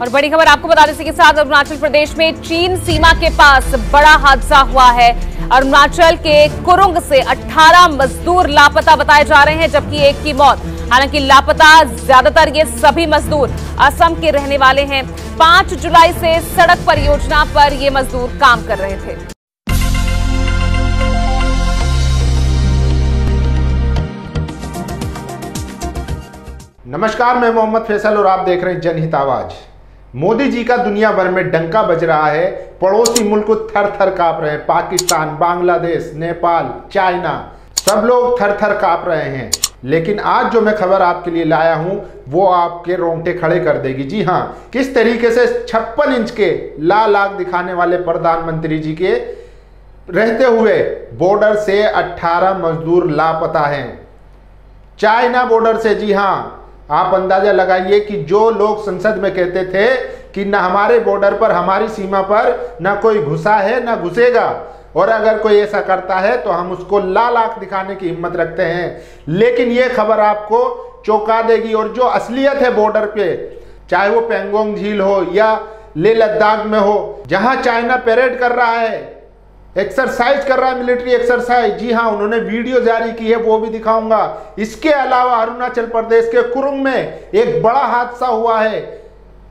और बड़ी खबर आपको बता दें के साथ अरुणाचल प्रदेश में चीन सीमा के पास बड़ा हादसा हुआ है। अरुणाचल के कुरुंग से 18 मजदूर लापता बताए जा रहे हैं, जबकि एक की मौत। हालाँकि लापता ज़्यादातर ये सभी मजदूर असम के रहने वाले हैं। पाँच जुलाई से सड़क परियोजना पर ये मजदूर काम कर रहे थे। नमस्कार, मैं मोहम्मद फैसल और आप देख रहे हैं जनहित आवाज़। मोदी जी का दुनिया भर में डंका बज रहा है। पड़ोसी मुल्क थर थर काँप रहे हैं। पाकिस्तान, बांग्लादेश, नेपाल, चाइना, सब लोग थर थर काँप रहे हैं। लेकिन आज जो मैं खबर आपके लिए लाया हूँ, वो आपके रोंगटे खड़े कर देगी। जी हाँ किस तरीके से छप्पन इंच के लाल आग दिखाने वाले प्रधानमंत्री जी के रहते हुए बॉर्डर से 18 मजदूर लापता हैं। चाइना बॉर्डर से, जी हाँ आप अंदाज़ा लगाइए कि जो लोग संसद में कहते थे कि ना हमारे बॉर्डर पर, हमारी सीमा पर ना कोई घुसा है, ना घुसेगा। और अगर कोई ऐसा करता है तो हम उसको लाल आँख दिखाने की हिम्मत रखते हैं। लेकिन ये खबर आपको चौंका देगी, और जो असलियत है बॉर्डर पे, चाहे वो पेंगोंग झील हो या ले लद्दाख में हो, जहाँ चाइना परेड कर रहा है एक्सरसाइज कर रहा है मिलिट्री एक्सरसाइज जी हाँ उन्होंने वीडियो जारी की है, वो भी दिखाऊँगा। इसके अलावा अरुणाचल प्रदेश के कुरुंग में एक बड़ा हादसा हुआ है।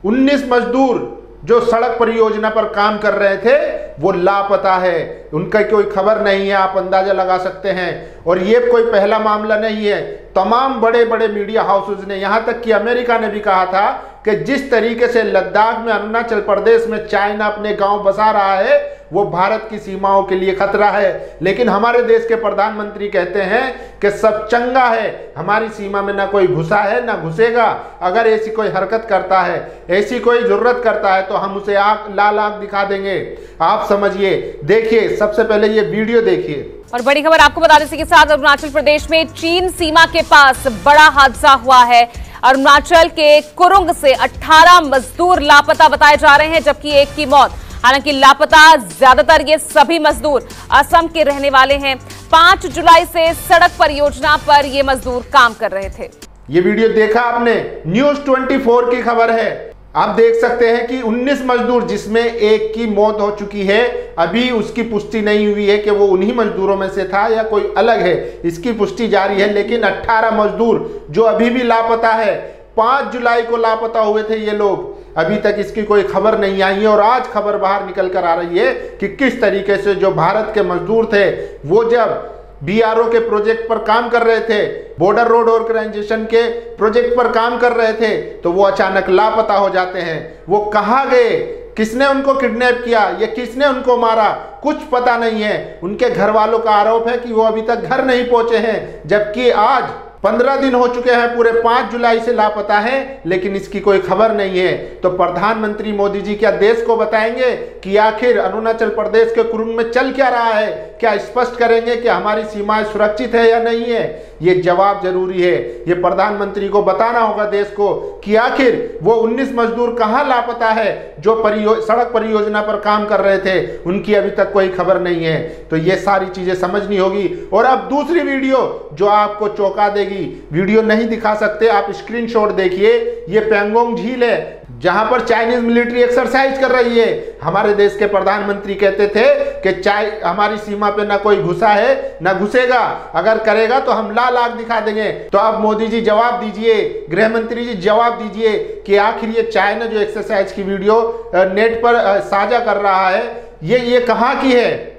19 मजदूर जो सड़क परियोजना पर काम कर रहे थे, वो लापता है। उनका कोई खबर नहीं है, आप अंदाज़ा लगा सकते हैं। और ये कोई पहला मामला नहीं है। तमाम बड़े बड़े मीडिया हाउसेज ने, यहाँ तक कि अमेरिका ने भी कहा था कि जिस तरीके से लद्दाख में अरुणाचल प्रदेश में चाइना अपने गाँव बसा रहा है वो भारत की सीमाओं के लिए खतरा है। लेकिन हमारे देश के प्रधानमंत्री कहते हैं कि सब चंगा है। हमारी सीमा में ना कोई घुसा है, ना घुसेगा। अगर ऐसी कोई हरकत करता है, ऐसी कोई ज़रूरत करता है तो हम उसे आग, लाल आग दिखा देंगे। आप समझिए। देखिए, सबसे पहले ये वीडियो देखिए। और बड़ी खबर आपको बता दें के साथ अरुणाचल प्रदेश में चीन सीमा के पास बड़ा हादसा हुआ है। अरुणाचल के कुरुंग से 18 मजदूर लापता बताए जा रहे हैं, जबकि एक की मौत। हालाँकि लापता ज़्यादातर ये सभी मजदूर असम के रहने वाले हैं। पाँच जुलाई से सड़क परियोजना पर ये मजदूर काम कर रहे थे। ये वीडियो देखा आपने? न्यूज़ 24 की खबर है। आप देख सकते हैं कि 19 मजदूर जिसमें एक की मौत हो चुकी है, अभी उसकी पुष्टि नहीं हुई है कि वो उन्हीं मजदूरों में से था या कोई अलग है। इसकी पुष्टि जारी है, लेकिन 18 मजदूर जो अभी भी लापता है 5 जुलाई को लापता हुए थे ये लोग। अभी तक इसकी कोई खबर नहीं आई है और आज खबर बाहर निकल कर आ रही है कि किस तरीके से जो भारत के मजदूर थे, वो जब बीआरओ के प्रोजेक्ट पर काम कर रहे थे बॉर्डर रोड ऑर्गेनाइजेशन के प्रोजेक्ट पर काम कर रहे थे तो वो अचानक लापता हो जाते हैं। वो कहाँ गए? किसने उनको किडनैप किया? या किसने उनको मारा? कुछ पता नहीं है। उनके घर वालों का आरोप है कि वो अभी तक घर नहीं पहुँचे हैं, जबकि आज पंद्रह दिन हो चुके हैं पूरे पाँच जुलाई से लापता है लेकिन इसकी कोई खबर नहीं है। तो प्रधानमंत्री मोदी जी क्या देश को बताएँगे कि आखिर अरुणाचल प्रदेश के कुरुंग में चल क्या रहा है? क्या स्पष्ट करेंगे कि हमारी सीमाएँ सुरक्षित है या नहीं है? ये जवाब ज़रूरी है। ये प्रधानमंत्री को बताना होगा देश को कि आखिर वो 19 मजदूर कहाँ लापता है जो परियो, सड़क परियोजना पर काम कर रहे थे। उनकी अभी तक कोई खबर नहीं है। तो ये सारी चीज़ें समझनी होगी। और अब दूसरी वीडियो जो आपको चौंका देगी वीडियो नहीं दिखा सकते, आप स्क्रीन देखिए, ये पेंगोंग झील है, जहाँ पर चाइनीज़ मिलिट्री एक्सरसाइज कर रही है। हमारे देश के प्रधानमंत्री कहते थे कि चाय हमारी सीमा पे ना कोई घुसा है, ना घुसेगा। अगर करेगा तो हम लाल आग दिखा देंगे। तो अब मोदी जी जवाब दीजिए गृह मंत्री जी जवाब दीजिए कि आखिर ये चाइना जो एक्सरसाइज की वीडियो नेट पर साझा कर रहा है, ये ये कहाँ की है?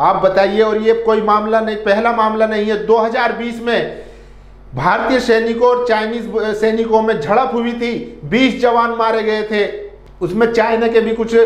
आप बताइए, और ये कोई मामला नहीं, पहला मामला नहीं है 2020 में भारतीय सैनिकों और चाइनीज़ सैनिकों में झड़प हुई थी। 20 जवान मारे गए थे। उसमें चाइना के भी कुछ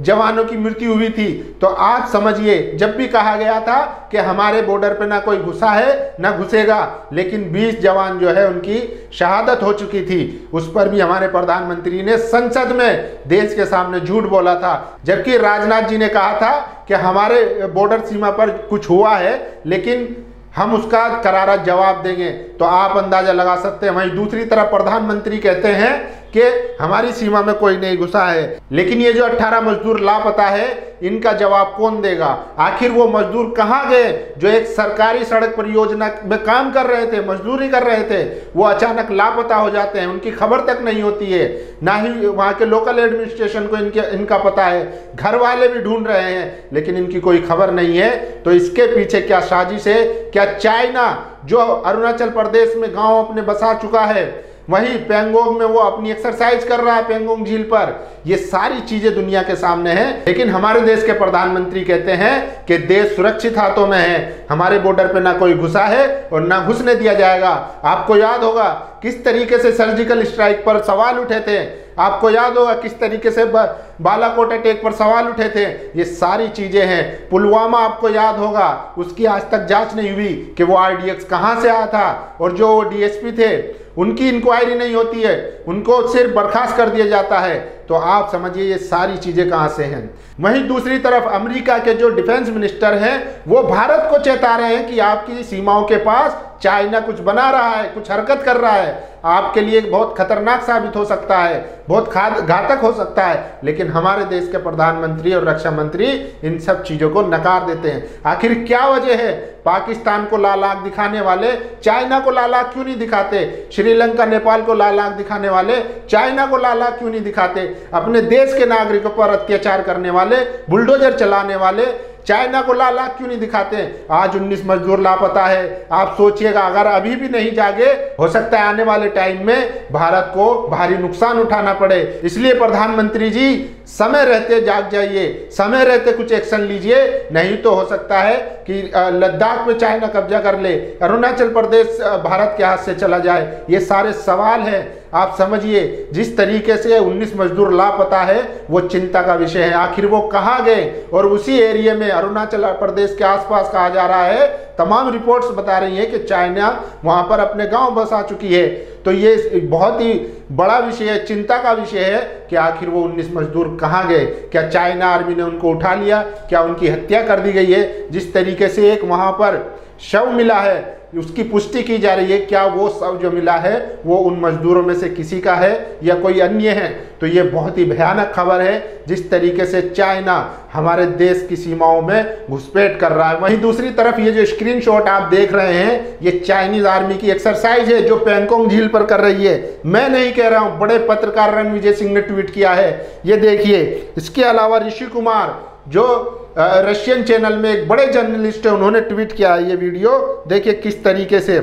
जवानों की मृत्यु हुई थी। तो आप समझिए, जब भी कहा गया था कि हमारे बॉर्डर पे ना कोई घुसा है, ना घुसेगा, लेकिन 20 जवान जो है उनकी शहादत हो चुकी थी। उस पर भी हमारे प्रधानमंत्री ने संसद में देश के सामने झूठ बोला था। जबकि राजनाथ जी ने कहा था कि हमारे बॉर्डर सीमा पर कुछ हुआ है, लेकिन हम उसका करारा जवाब देंगे। तो आप अंदाज़ा लगा सकते हैं। वहीं दूसरी तरफ़ प्रधानमंत्री कहते हैं कि हमारी सीमा में कोई नहीं घुसा है। लेकिन ये जो 18 मजदूर लापता है, इनका जवाब कौन देगा? आखिर वो मजदूर कहाँ गए? जो एक सरकारी सड़क परियोजना में काम कर रहे थे, मजदूरी कर रहे थे, वो अचानक लापता हो जाते हैं। उनकी खबर तक नहीं होती है। ना ही वहाँ के लोकल एडमिनिस्ट्रेशन को इनके, इनका पता है। घर वाले भी ढूंढ रहे हैं, लेकिन इनकी कोई खबर नहीं है। तो इसके पीछे क्या साजिश है? क्या चाइना जो अरुणाचल प्रदेश में गाँव अपने बसा चुका है, वहीं पेंगोंग में वो अपनी एक्सरसाइज कर रहा है पेंगोंग झील पर। ये सारी चीज़ें दुनिया के सामने हैं, लेकिन हमारे देश के प्रधानमंत्री कहते हैं कि देश सुरक्षित हाथों में है। हमारे बॉर्डर पे ना कोई घुसा है और ना घुसने दिया जाएगा। आपको याद होगा, किस तरीके से सर्जिकल स्ट्राइक पर सवाल उठे थे? आपको याद होगा किस तरीके से बालाकोट अटैक पर सवाल उठे थे? ये सारी चीज़ें हैं। पुलवामा आपको याद होगा, उसकी आज तक जाँच नहीं हुई कि वो आरडीएक्स कहाँ से आया था और जो डीएसपी थे, उनकी इंक्वायरी नहीं होती है। उनको सिर्फ़ बर्खास्त कर दिया जाता है। तो आप समझिए ये सारी चीज़ें कहाँ से हैं। वहीं दूसरी तरफ़ अमेरिका के जो डिफेंस मिनिस्टर हैं, वो भारत को चेता रहे हैं कि आपकी सीमाओं के पास चाइना कुछ बना रहा है, कुछ हरकत कर रहा है। आपके लिए बहुत खतरनाक साबित हो सकता है, बहुत घातक हो सकता है। लेकिन हमारे देश के प्रधानमंत्री और रक्षा मंत्री इन सब चीज़ों को नकार देते हैं। आखिर क्या वजह है? पाकिस्तान को लाल आग दिखाने वाले, चाइना को लाल आग क्यों नहीं दिखाते? श्रीलंका, नेपाल को लाल आग दिखाने वाले, चाइना को लाल आग क्यों नहीं दिखाते? अपने देश के नागरिकों पर अत्याचार करने वाले बुलडोजर चलाने वाले चाइना को ला ला क्यों नहीं दिखाते हैं? आज 19 मजदूर लापता है। आप सोचिएगा, अगर अभी भी नहीं जागे, हो सकता है आने वाले टाइम में भारत को भारी नुकसान उठाना पड़े। इसलिए प्रधानमंत्री जी, समय रहते जाग जाइए, समय रहते कुछ एक्शन लीजिए। नहीं तो हो सकता है कि लद्दाख में चाइना कब्जा कर ले, अरुणाचल प्रदेश भारत के हाथ से चला जाए। ये सारे सवाल हैं। आप समझिए, जिस तरीके से 19 मजदूर लापता है, वो चिंता का विषय है। आखिर वो कहाँ गए? और उसी एरिया में अरुणाचल प्रदेश के आसपास कहा जा रहा है। तमाम रिपोर्ट्स बता रही हैं कि चाइना वहाँ पर अपने गाँव बसा चुकी है। तो ये बहुत ही बड़ा विषय है, चिंता का विषय है कि आखिर वो 19 मजदूर कहाँ गए। क्या चाइना आर्मी ने उनको उठा लिया? क्या उनकी हत्या कर दी गई है? जिस तरीके से एक वहाँ पर शव मिला है, उसकी पुष्टि की जा रही है, क्या वो शव जो मिला है, वो उन मजदूरों में से किसी का है या कोई अन्य है? तो ये बहुत ही भयानक खबर है, जिस तरीके से चाइना हमारे देश की सीमाओं में घुसपैठ कर रहा है। वहीं दूसरी तरफ़ ये जो स्क्रीनशॉट आप देख रहे हैं, ये चाइनीज़ आर्मी की एक्सरसाइज है, जो पेंकोंग झील पर कर रही है। मैं नहीं कह रहा हूँ, बड़े पत्रकार रणविजय सिंह ने ट्वीट किया है। ये देखिए, इसके अलावा ऋषि कुमार, जो रशियन चैनल में एक बड़े जर्नलिस्ट है, उन्होंने ट्वीट किया ये वीडियो। देखिए किस तरीके से।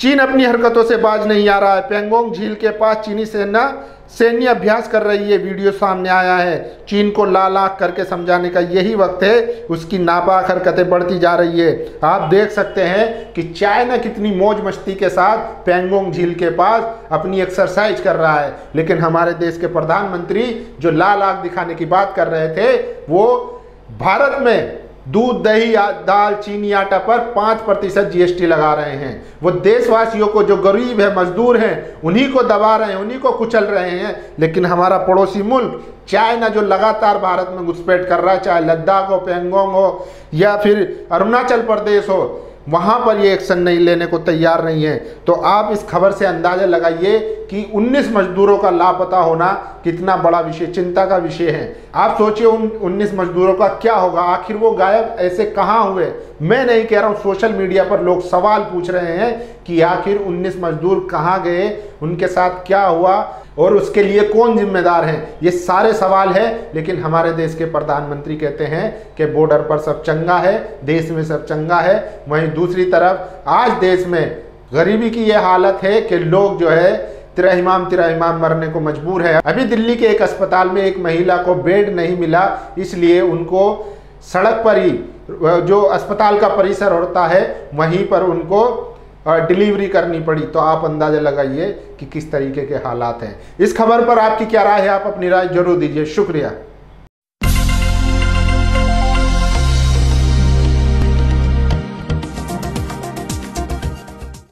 चीन अपनी हरकतों से बाज नहीं आ रहा है। पेंगोंग झील के पास चीनी सेना, सैन्य अभ्यास कर रही है वीडियो सामने आया है। चीन को लाल आख करके समझाने का यही वक्त है। उसकी नापाक हरकतें बढ़ती जा रही है। आप देख सकते हैं कि चाइना कितनी मौज मस्ती के साथ पेंगोंग झील के पास अपनी एक्सरसाइज कर रहा है। लेकिन हमारे देश के प्रधानमंत्री जो लाल आग दिखाने की बात कर रहे थे, वो भारत में दूध, दही दाल, चीनी, आटा पर पाँच प्रतिशत जीएसटी लगा रहे हैं। वो देशवासियों को जो गरीब है, मजदूर हैं, उन्हीं को दबा रहे हैं, उन्हीं को कुचल रहे हैं। लेकिन हमारा पड़ोसी मुल्क, चाइना जो लगातार भारत में घुसपैठ कर रहा है, चाहे लद्दाख हो, पेंगोंग हो, या फिर अरुणाचल प्रदेश हो वहाँ पर ये एक्शन नहीं लेने को तैयार नहीं है। तो आप इस खबर से अंदाज़ा लगाइए कि 19 मजदूरों का लापता होना कितना बड़ा विषय, चिंता का विषय है। आप सोचिए उन 19 मजदूरों का क्या होगा, आखिर वो गायब ऐसे कहाँ हुए? मैं नहीं कह रहा हूँ, सोशल मीडिया पर लोग सवाल पूछ रहे हैं कि आखिर 19 मजदूर कहाँ गए, उनके साथ क्या हुआ और उसके लिए कौन जिम्मेदार है? ये सारे सवाल है, लेकिन हमारे देश के प्रधानमंत्री कहते हैं कि बॉर्डर पर सब चंगा है, देश में सब चंगा है। वहीं दूसरी तरफ़, आज देश में गरीबी की यह हालत है कि लोग जो है, तिरहिमाम तिरहिमाम मरने को मजबूर है। अभी दिल्ली के एक अस्पताल में एक महिला को बेड नहीं मिला, इसलिए उनको सड़क पर ही, जो अस्पताल का परिसर होता है, वहीं पर उनको डिलीवरी करनी पड़ी तो आप अंदाज़ा लगाइए कि किस तरीके के हालात हैं। इस खबर पर आपकी क्या राय है, आप अपनी राय ज़रूर दीजिए। शुक्रिया।